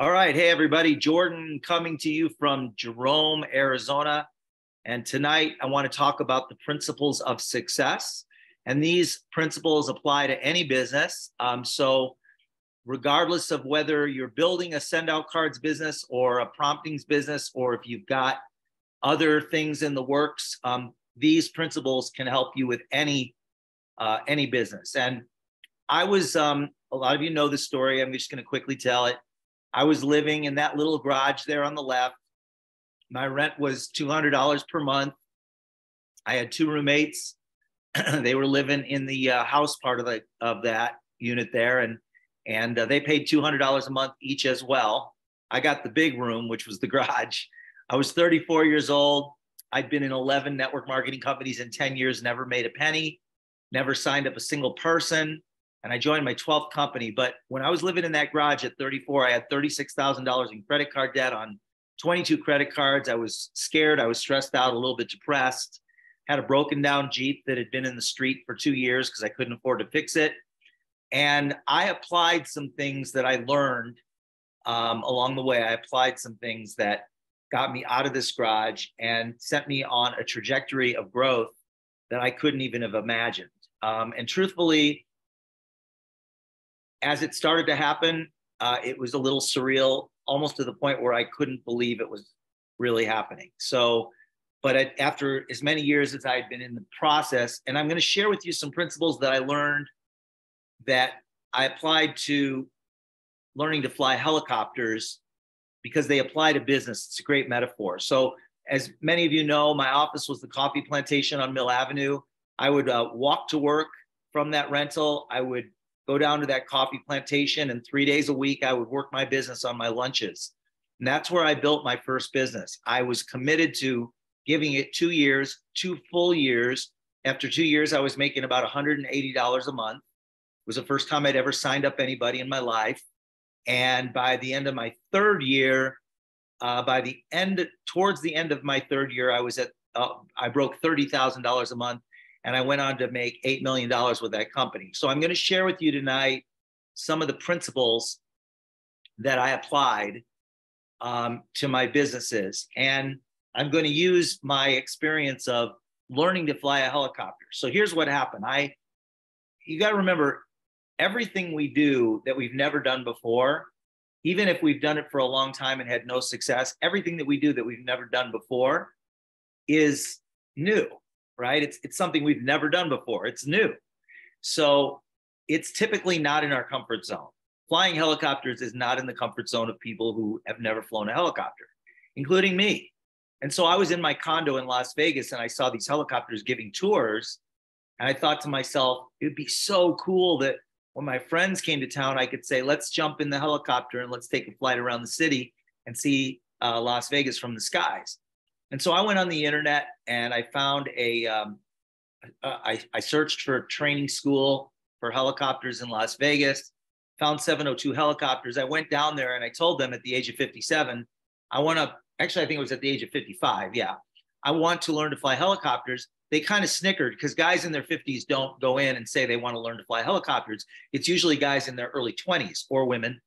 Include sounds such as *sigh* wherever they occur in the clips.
All right. Hey, everybody. Jordan coming to you from Jerome, Arizona. And tonight I want to talk about the principles of success. And these principles apply to any business. Um, so, regardless of whether you're building a send out cards business or a promptings business, or if you've got other things in the works, um, these principles can help you with any uh, any business. And I was, um, a lot of you know the story. I'm just going to quickly tell it. I was living in that little garage there on the left. My rent was $200 per month. I had two roommates. *clears throat* they were living in the uh, house part of the of that unit there, and and uh, they paid $200 a month each as well. I got the big room, which was the garage. I was 34 years old. I'd been in 11 network marketing companies in 10 years, never made a penny, never signed up a single person and I joined my 12th company. But when I was living in that garage at 34, I had $36,000 in credit card debt on 22 credit cards. I was scared. I was stressed out, a little bit depressed. Had a broken down Jeep that had been in the street for two years because I couldn't afford to fix it. And I applied some things that I learned um, along the way. I applied some things that got me out of this garage and sent me on a trajectory of growth that I couldn't even have imagined. Um, and truthfully, as it started to happen, uh, it was a little surreal, almost to the point where I couldn't believe it was really happening. So, but after as many years as I had been in the process, and I'm going to share with you some principles that I learned that I applied to learning to fly helicopters because they apply to business. It's a great metaphor. So, as many of you know, my office was the coffee plantation on Mill Avenue. I would uh, walk to work from that rental. I would go down to that coffee plantation, and three days a week, I would work my business on my lunches. And that's where I built my first business. I was committed to giving it two years, two full years. After two years, I was making about $180 a month. It was the first time I'd ever signed up anybody in my life. And by the end of my third year, uh, by the end, towards the end of my third year, I was at, uh, I broke $30,000 a month and I went on to make $8 million with that company. So I'm going to share with you tonight some of the principles that I applied um, to my businesses. And I'm going to use my experience of learning to fly a helicopter. So here's what happened. I, you got to remember, everything we do that we've never done before, even if we've done it for a long time and had no success, everything that we do that we've never done before is new right? It's, it's something we've never done before, it's new. So it's typically not in our comfort zone. Flying helicopters is not in the comfort zone of people who have never flown a helicopter, including me. And so I was in my condo in Las Vegas and I saw these helicopters giving tours. And I thought to myself, it would be so cool that when my friends came to town, I could say, let's jump in the helicopter and let's take a flight around the city and see uh, Las Vegas from the skies. And so I went on the internet and I found a. Um, I, I searched for a training school for helicopters in Las Vegas, found 702 helicopters. I went down there and I told them at the age of 57, I want to, actually, I think it was at the age of 55. Yeah. I want to learn to fly helicopters. They kind of snickered because guys in their 50s don't go in and say they want to learn to fly helicopters. It's usually guys in their early 20s or women.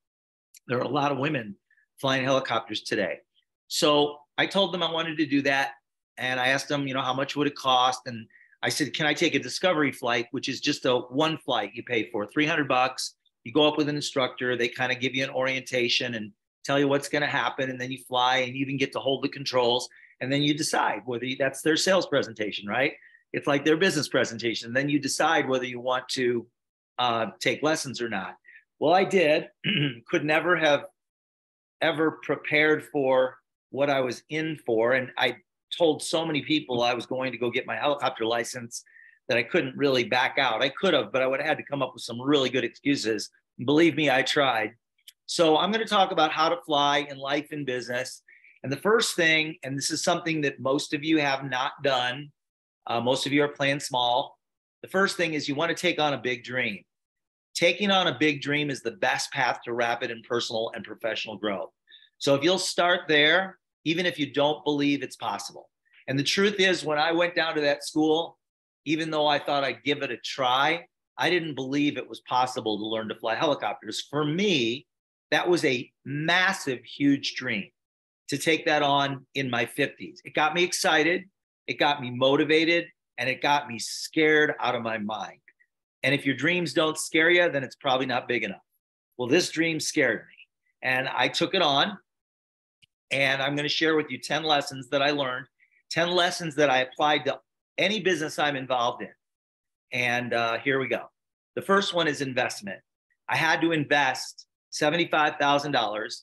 There are a lot of women flying helicopters today. So I told them I wanted to do that. And I asked them, you know, how much would it cost? And I said, can I take a discovery flight, which is just a one flight you pay for 300 bucks. You go up with an instructor, they kind of give you an orientation and tell you what's going to happen. And then you fly and you even get to hold the controls. And then you decide whether you, that's their sales presentation, right? It's like their business presentation. And then you decide whether you want to uh, take lessons or not. Well, I did. *clears throat* Could never have ever prepared for what I was in for. And I told so many people I was going to go get my helicopter license that I couldn't really back out. I could have, but I would have had to come up with some really good excuses. believe me, I tried. So I'm going to talk about how to fly in life and business. And the first thing, and this is something that most of you have not done, uh, most of you are playing small. The first thing is you want to take on a big dream. Taking on a big dream is the best path to rapid and personal and professional growth. So if you'll start there, even if you don't believe it's possible. And the truth is, when I went down to that school, even though I thought I'd give it a try, I didn't believe it was possible to learn to fly helicopters. For me, that was a massive, huge dream to take that on in my 50s. It got me excited, it got me motivated, and it got me scared out of my mind. And if your dreams don't scare you, then it's probably not big enough. Well, this dream scared me, and I took it on. And I'm going to share with you 10 lessons that I learned, 10 lessons that I applied to any business I'm involved in. And uh, here we go. The first one is investment. I had to invest $75,000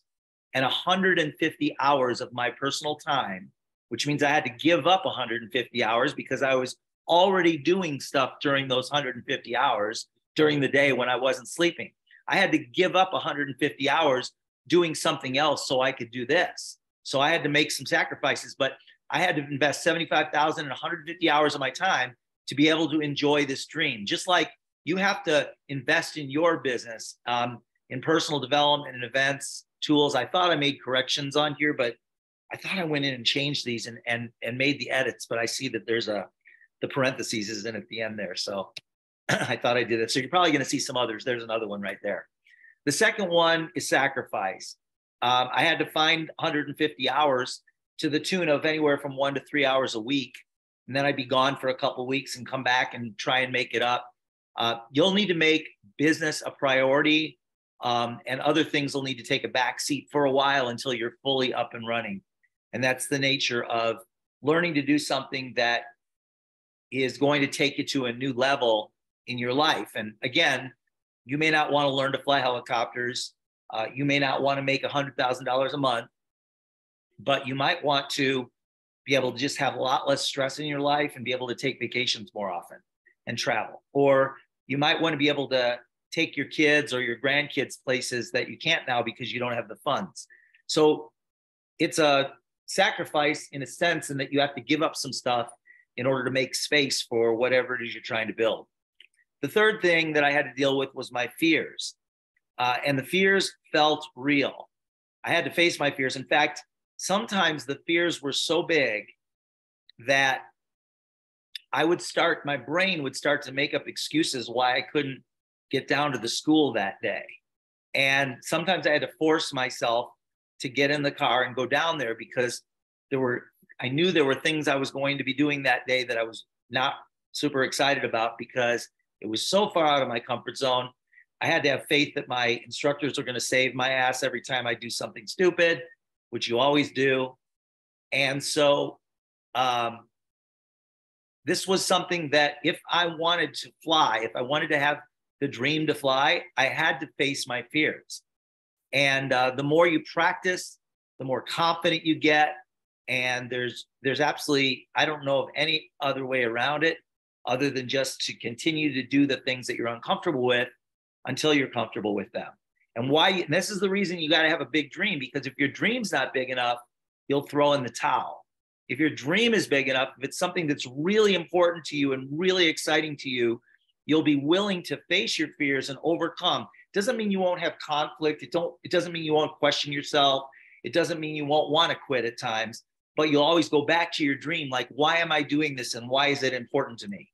and 150 hours of my personal time, which means I had to give up 150 hours because I was already doing stuff during those 150 hours during the day when I wasn't sleeping. I had to give up 150 hours doing something else so I could do this. So I had to make some sacrifices, but I had to invest 75,000 and 150 hours of my time to be able to enjoy this dream. Just like you have to invest in your business, um, in personal development and events, tools. I thought I made corrections on here, but I thought I went in and changed these and and and made the edits, but I see that there's a the parentheses is in at the end there. So *clears throat* I thought I did it. So you're probably going to see some others. There's another one right there. The second one is sacrifice. Um, I had to find 150 hours to the tune of anywhere from one to three hours a week. And then I'd be gone for a couple weeks and come back and try and make it up. Uh, you'll need to make business a priority um, and other things will need to take a back seat for a while until you're fully up and running. And that's the nature of learning to do something that is going to take you to a new level in your life. And again, you may not want to learn to fly helicopters. Uh, you may not want to make $100,000 a month, but you might want to be able to just have a lot less stress in your life and be able to take vacations more often and travel. Or you might want to be able to take your kids or your grandkids places that you can't now because you don't have the funds. So it's a sacrifice in a sense, in that you have to give up some stuff in order to make space for whatever it is you're trying to build. The third thing that I had to deal with was my fears. Uh, and the fears felt real. I had to face my fears. In fact, sometimes the fears were so big that I would start, my brain would start to make up excuses why I couldn't get down to the school that day. And sometimes I had to force myself to get in the car and go down there because there were, I knew there were things I was going to be doing that day that I was not super excited about because it was so far out of my comfort zone. I had to have faith that my instructors are going to save my ass every time I do something stupid, which you always do. And so um, this was something that if I wanted to fly, if I wanted to have the dream to fly, I had to face my fears. And uh, the more you practice, the more confident you get. And there's there's absolutely I don't know of any other way around it other than just to continue to do the things that you're uncomfortable with until you're comfortable with them. And why and this is the reason you got to have a big dream because if your dream's not big enough, you'll throw in the towel. If your dream is big enough, if it's something that's really important to you and really exciting to you, you'll be willing to face your fears and overcome. Doesn't mean you won't have conflict. It don't. It doesn't mean you won't question yourself. It doesn't mean you won't want to quit at times. But you'll always go back to your dream. Like, why am I doing this, and why is it important to me?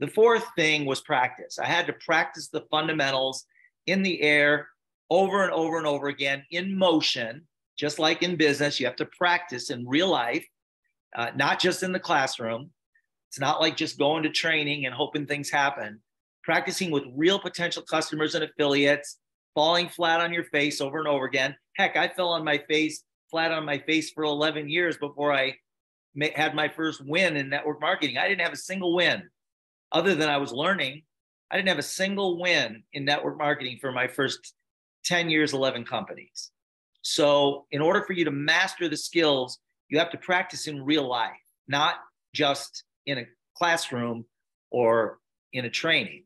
The fourth thing was practice. I had to practice the fundamentals in the air over and over and over again in motion, just like in business. You have to practice in real life, uh, not just in the classroom. It's not like just going to training and hoping things happen. Practicing with real potential customers and affiliates, falling flat on your face over and over again. Heck, I fell on my face, flat on my face for 11 years before I had my first win in network marketing. I didn't have a single win other than I was learning. I didn't have a single win in network marketing for my first 10 years, 11 companies. So, in order for you to master the skills, you have to practice in real life, not just in a classroom or in a training.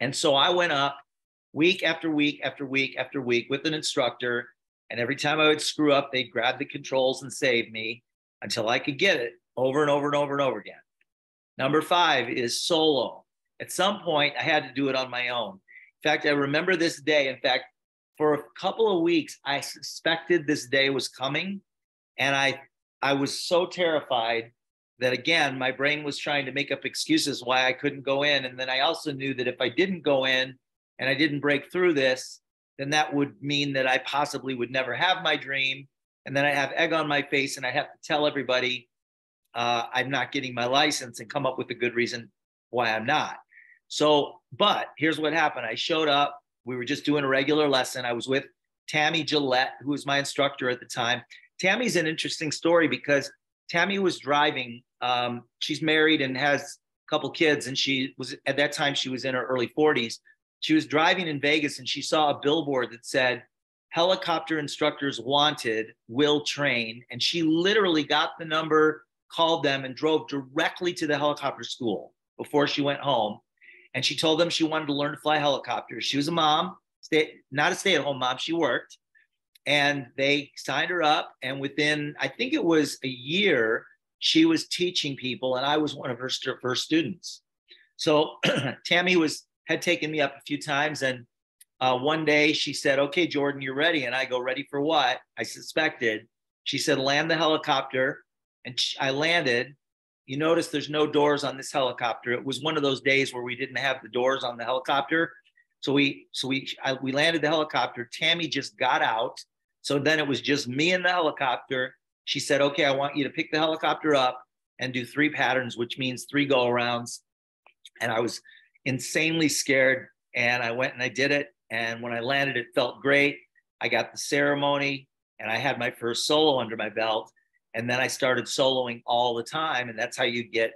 And so I went up week after week after week after week with an instructor. And every time I would screw up, they'd grab the controls and save me until I could get it over and over and over and over again. Number five is solo. At some point, I had to do it on my own. In fact, I remember this day. In fact, for a couple of weeks, I suspected this day was coming. And I, I was so terrified that again, my brain was trying to make up excuses why I couldn't go in. And then I also knew that if I didn't go in and I didn't break through this, then that would mean that I possibly would never have my dream. And then I have egg on my face and I have to tell everybody uh, I'm not getting my license and come up with a good reason why I'm not. So, but here's what happened I showed up. We were just doing a regular lesson. I was with Tammy Gillette, who was my instructor at the time. Tammy's an interesting story because Tammy was driving. Um, she's married and has a couple kids, and she was at that time she was in her early 40s. She was driving in Vegas and she saw a billboard that said, helicopter instructors wanted will train. And she literally got the number, called them, and drove directly to the helicopter school before she went home. And she told them she wanted to learn to fly helicopters. She was a mom, stay, not a stay at home mom, she worked. And they signed her up. And within, I think it was a year, she was teaching people, and I was one of her first students. So *clears throat* Tammy was had taken me up a few times, and uh, one day she said, Okay, Jordan, you're ready. And I go, Ready for what? I suspected. She said, Land the helicopter. And I landed. You notice there's no doors on this helicopter. It was one of those days where we didn't have the doors on the helicopter. So we, so we, I, we landed the helicopter. Tammy just got out. So then it was just me in the helicopter. She said, Okay, I want you to pick the helicopter up and do three patterns, which means three go arounds. And I was insanely scared. And I went and I did it. And when I landed, it felt great. I got the ceremony and I had my first solo under my belt. And then I started soloing all the time. And that's how you get,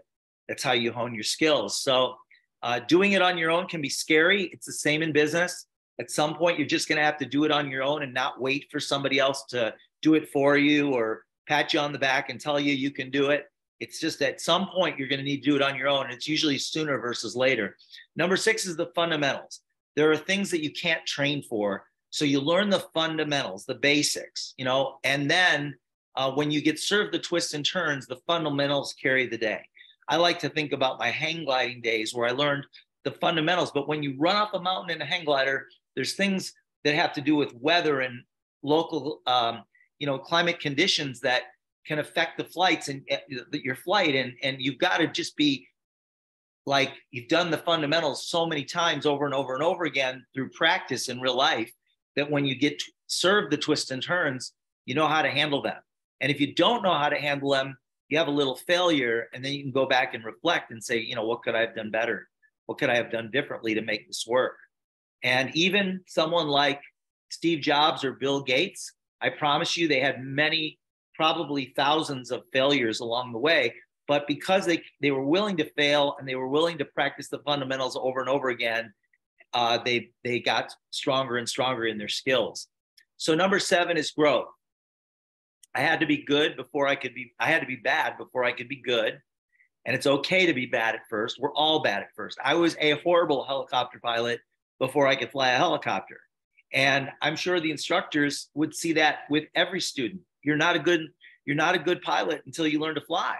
that's how you hone your skills. So uh, doing it on your own can be scary. It's the same in business. At some point, you're just going to have to do it on your own and not wait for somebody else to do it for you or pat you on the back and tell you you can do it. It's just at some point you're going to need to do it on your own. And It's usually sooner versus later. Number six is the fundamentals there are things that you can't train for. So you learn the fundamentals, the basics, you know, and then uh, when you get served the twists and turns, the fundamentals carry the day. I like to think about my hang gliding days where I learned the fundamentals. But when you run up a mountain in a hang glider, there's things that have to do with weather and local, um, you know, climate conditions that can affect the flights and uh, your flight. And and you've got to just be like you've done the fundamentals so many times over and over and over again through practice in real life that when you get served the twists and turns, you know how to handle them. And if you don't know how to handle them, you have a little failure, and then you can go back and reflect and say, you know, what could I have done better? What could I have done differently to make this work? And even someone like Steve Jobs or Bill Gates, I promise you, they had many, probably thousands of failures along the way, but because they they were willing to fail and they were willing to practice the fundamentals over and over again, uh, they they got stronger and stronger in their skills. So number seven is growth. I had to be good before I could be. I had to be bad before I could be good, and it's okay to be bad at first. We're all bad at first. I was a horrible helicopter pilot before I could fly a helicopter, and I'm sure the instructors would see that with every student. You're not a good you're not a good pilot until you learn to fly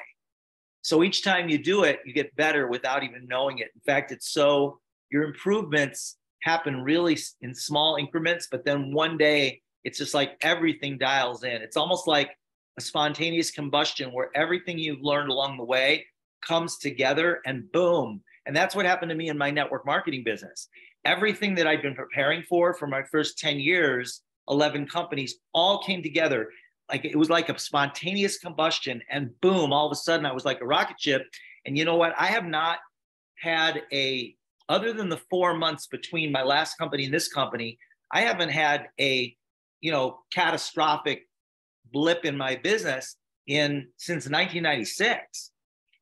so each time you do it, you get better without even knowing it. In fact, it's so your improvements happen really in small increments, but then one day it's just like everything dials in. It's almost like a spontaneous combustion where everything you've learned along the way comes together and boom. And that's what happened to me in my network marketing business. Everything that I'd been preparing for for my first 10 years, 11 companies all came together like it was like a spontaneous combustion and boom all of a sudden i was like a rocket ship and you know what i have not had a other than the four months between my last company and this company i haven't had a you know catastrophic blip in my business in since 1996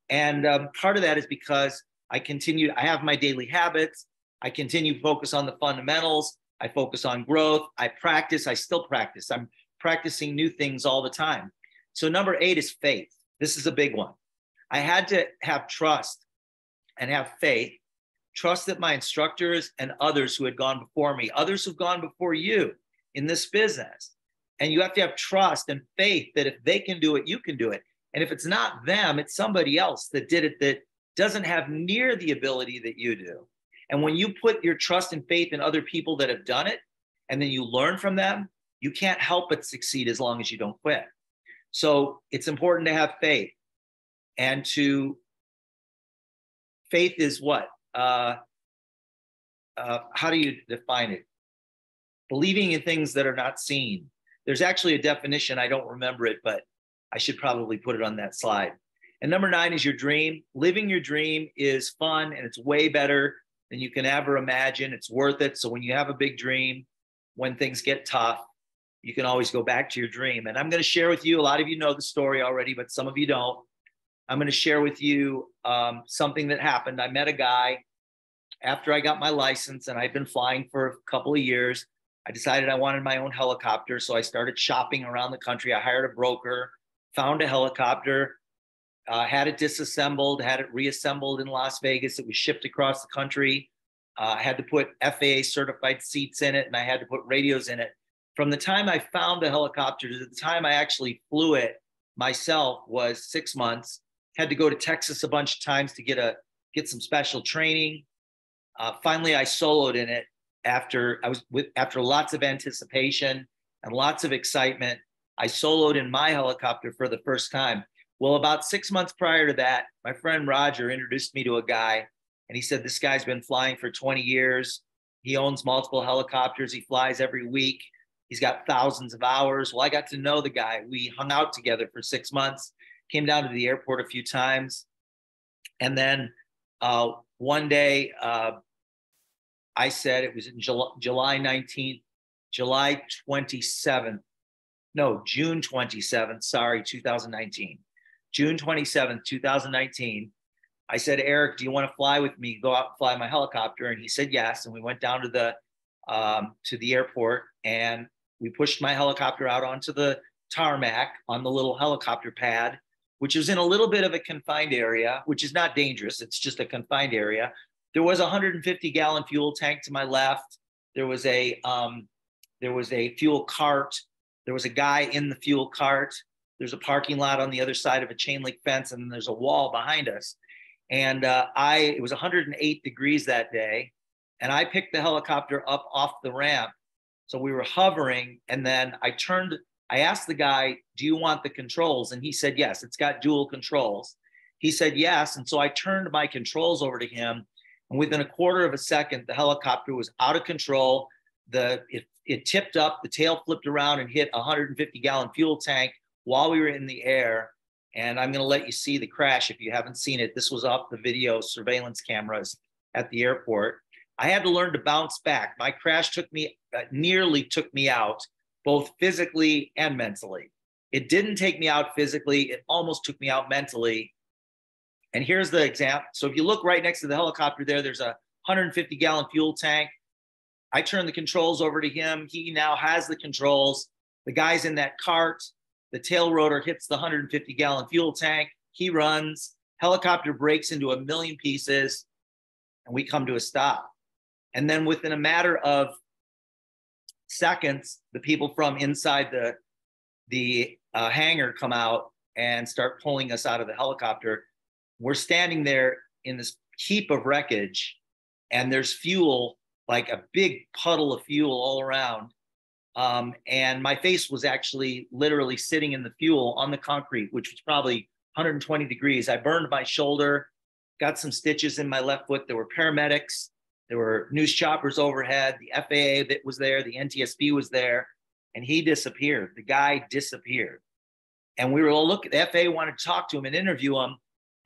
and um, part of that is because i continue i have my daily habits i continue to focus on the fundamentals i focus on growth i practice i still practice i'm practicing new things all the time. So, number eight is faith. This is a big one. I had to have trust and have faith, trust that my instructors and others who had gone before me, others who've gone before you in this business. And you have to have trust and faith that if they can do it, you can do it. And if it's not them, it's somebody else that did it that doesn't have near the ability that you do. And when you put your trust and faith in other people that have done it, and then you learn from them, you can't help but succeed as long as you don't quit. So it's important to have faith and to faith is what? Uh, uh, how do you define it? Believing in things that are not seen. There's actually a definition. I don't remember it, but I should probably put it on that slide. And number nine is your dream. Living your dream is fun and it's way better than you can ever imagine. It's worth it. So when you have a big dream, when things get tough, you can always go back to your dream. And I'm going to share with you, a lot of you know the story already, but some of you don't. I'm going to share with you um, something that happened. I met a guy after I got my license and I'd been flying for a couple of years. I decided I wanted my own helicopter. So I started shopping around the country. I hired a broker, found a helicopter, uh, had it disassembled, had it reassembled in Las Vegas. It was shipped across the country. Uh, I had to put FAA certified seats in it and I had to put radios in it. From the time I found the helicopter to the time I actually flew it myself was six months. Had to go to Texas a bunch of times to get a get some special training. Uh, finally, I soloed in it after I was with after lots of anticipation and lots of excitement. I soloed in my helicopter for the first time. Well, about six months prior to that, my friend Roger introduced me to a guy, and he said, This guy's been flying for 20 years. He owns multiple helicopters. He flies every week. He's got thousands of hours. Well, I got to know the guy. We hung out together for six months, came down to the airport a few times. And then uh, one day, uh, I said it was in July, July 19th, July 27th, no, June 27th, sorry, 2019. June 27th, 2019, I said, Eric, do you want to fly with me? Go out and fly my helicopter. And he said yes. And we went down to the um, to the airport and we pushed my helicopter out onto the tarmac on the little helicopter pad, which is in a little bit of a confined area, which is not dangerous. It's just a confined area. There was a 150 gallon fuel tank to my left. There was a um, there was a fuel cart. There was a guy in the fuel cart. There's a parking lot on the other side of a chain link fence, and there's a wall behind us. And uh, I, it was 108 degrees that day, and I picked the helicopter up off the ramp. So we were hovering, and then I turned. I asked the guy, "Do you want the controls?" And he said, "Yes, it's got dual controls." He said, "Yes," and so I turned my controls over to him, and within a quarter of a second, the helicopter was out of control. The it, it tipped up, the tail flipped around and hit a 150 gallon fuel tank while we were in the air. And I'm going to let you see the crash if you haven't seen it. This was off the video surveillance cameras at the airport. I had to learn to bounce back. My crash took me, uh, nearly took me out, both physically and mentally. It didn't take me out physically, it almost took me out mentally. And here's the example. So if you look right next to the helicopter there, there's a 150 gallon fuel tank. I turn the controls over to him. He now has the controls. The guy's in that cart. The tail rotor hits the 150 gallon fuel tank. He runs. Helicopter breaks into a million pieces, and we come to a stop. And then within a matter of seconds, the people from inside the the uh, hangar come out and start pulling us out of the helicopter. We're standing there in this heap of wreckage, and there's fuel, like a big puddle of fuel all around. Um, and my face was actually literally sitting in the fuel on the concrete, which was probably 120 degrees. I burned my shoulder, got some stitches in my left foot. There were paramedics, there were news choppers overhead, the FAA that was there, the NTSB was there, and he disappeared. The guy disappeared. And we were all looking, the FAA wanted to talk to him and interview him.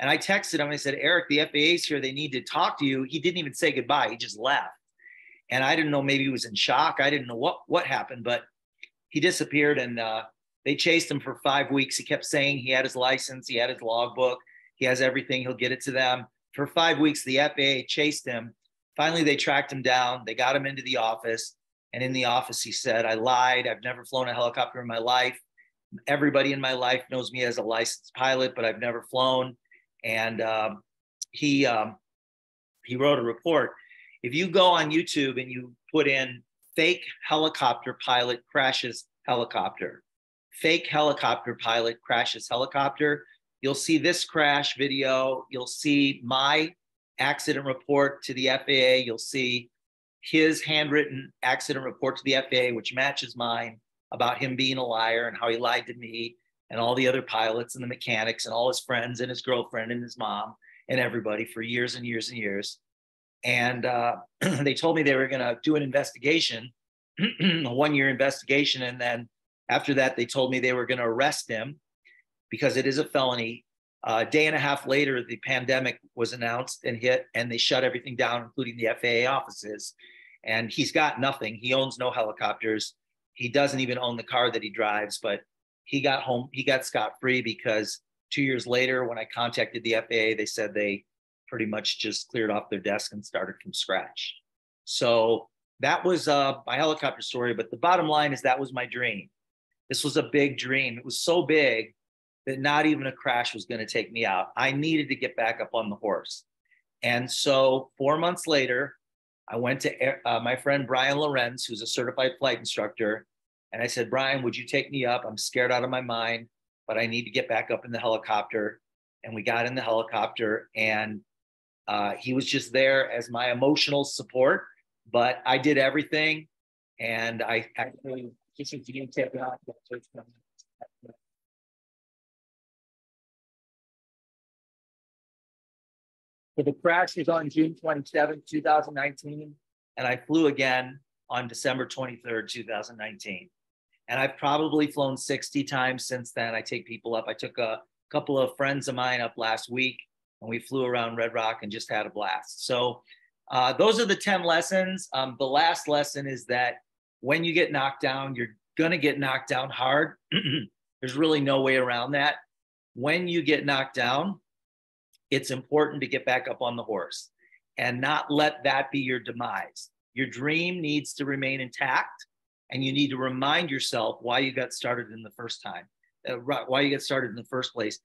And I texted him I said, Eric, the FAA's here. They need to talk to you. He didn't even say goodbye. He just left and I didn't know maybe he was in shock. I didn't know what what happened, but he disappeared, and uh, they chased him for five weeks. He kept saying he had his license, he had his logbook, he has everything. He'll get it to them. For five weeks, the FAA chased him. Finally, they tracked him down. They got him into the office, and in the office, he said, "I lied. I've never flown a helicopter in my life. Everybody in my life knows me as a licensed pilot, but I've never flown." And um, he um, he wrote a report if you go on YouTube and you put in fake helicopter pilot crashes helicopter, fake helicopter pilot crashes helicopter, you'll see this crash video. You'll see my accident report to the FAA. You'll see his handwritten accident report to the FAA, which matches mine about him being a liar and how he lied to me and all the other pilots and the mechanics and all his friends and his girlfriend and his mom and everybody for years and years and years and uh, *clears throat* they told me they were going to do an investigation *clears throat* a one year investigation. And then after that, they told me they were going to arrest him because it is a felony. Uh, a day and a half later, the pandemic was announced and hit, and they shut everything down, including the FAA offices. And he's got nothing. He owns no helicopters. He doesn't even own the car that he drives, but he got home, he got scot free because two years later, when I contacted the FAA, they said they pretty much just cleared off their desk and started from scratch. So that was uh, my helicopter story. But the bottom line is that was my dream. This was a big dream. It was so big that not even a crash was going to take me out. I needed to get back up on the horse. And so four months later, I went to uh, my friend Brian Lorenz, who's a certified flight instructor. And I said, Brian, would you take me up? I'm scared out of my mind, but I need to get back up in the helicopter. And we got in the helicopter, and uh, he was just there as my emotional support. But I did everything, and I actually. So the crash was on June 27, 2019, and I flew again on December 23rd, 2019. And I've probably flown 60 times since then. I take people up. I took a couple of friends of mine up last week and we flew around Red Rock and just had a blast. So uh, those are the 10 lessons. Um, the last lesson is that when you get knocked down, you're going to get knocked down hard. *clears throat* There's really no way around that. When you get knocked down, it's important to get back up on the horse and not let that be your demise. Your dream needs to remain intact, and you need to remind yourself why you got started in the first time, uh, why you got started in the first place.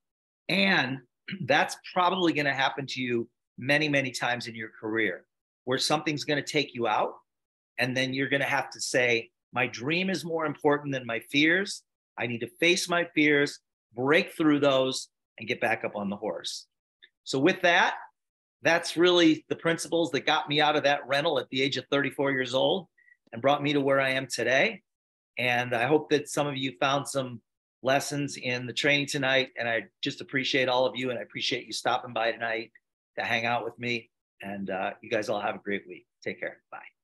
And *clears throat* that's probably going to happen to you many, many times in your career where something's going to take you out. And then you're going to have to say, my dream is more important than my fears. I need to face my fears, break through those, and get back up on the horse. So with that, that's really the principles that got me out of that rental at the age of 34 years old and brought me to where I am today. And I hope that some of you found some lessons in the training tonight. And I just appreciate all of you and I appreciate you stopping by tonight to hang out with me. And uh, you guys all have a great week. Take care. Bye.